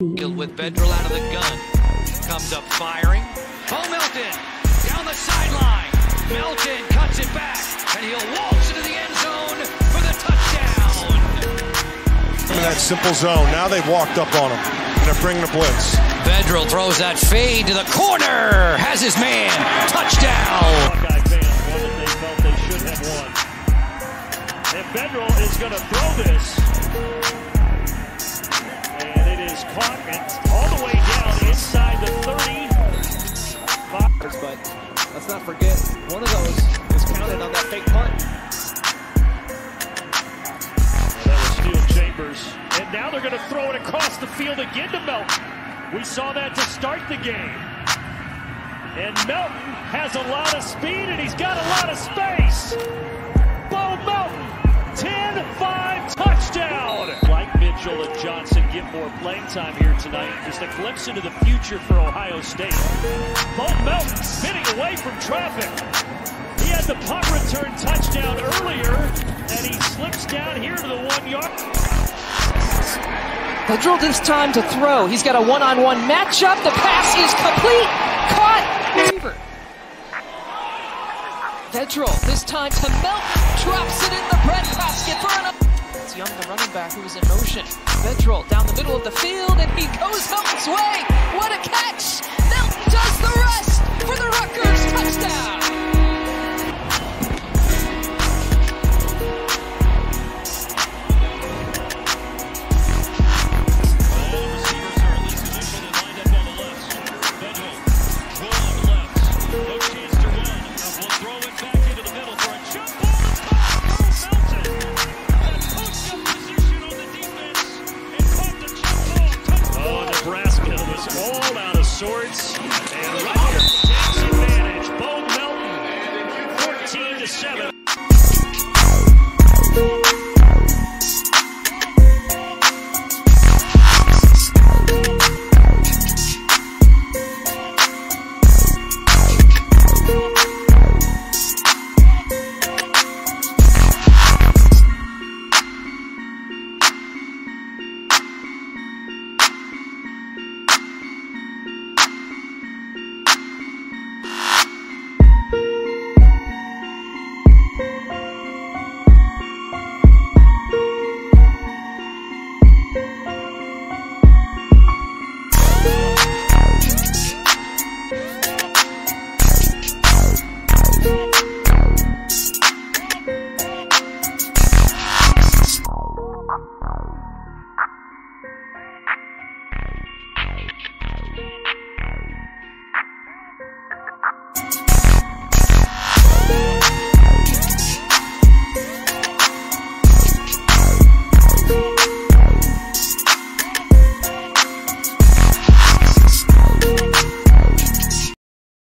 with Vedral out of the gun. Comes up firing. Bo Melton down the sideline. Melton cuts it back, and he'll waltz into the end zone for the touchdown. In that simple zone. Now they've walked up on him. And they're bringing the blitz. Vedral throws that fade to the corner. Has his man. Touchdown. Not forget, one of those is counted on that fake punt. That was Steele Chambers. And now they're going to throw it across the field again to Melton. We saw that to start the game. And Melton has a lot of speed and he's got a lot of space. Get more playing time here tonight. Just a glimpse into the future for Ohio State. Bo Melton spinning away from traffic. He had the punt return touchdown earlier, and he slips down here to the one yard. Vedral this time to throw. He's got a one-on-one matchup. The pass is complete. Caught. Receiver. Vedral this time to Melton. Drops it in the bread basket for an. It's Young, the running back, who is in motion. Vedral down the middle of the field, and he goes way. What a catch! Swords. And Rutgers takes advantage. Bo Melton, 14 to 7.